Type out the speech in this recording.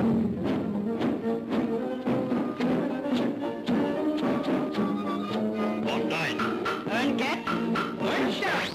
What nine? Earn cat, earn shot.